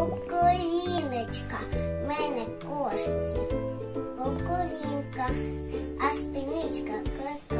Поколіночка, мене кошки, поколінка, а спиничка кошка.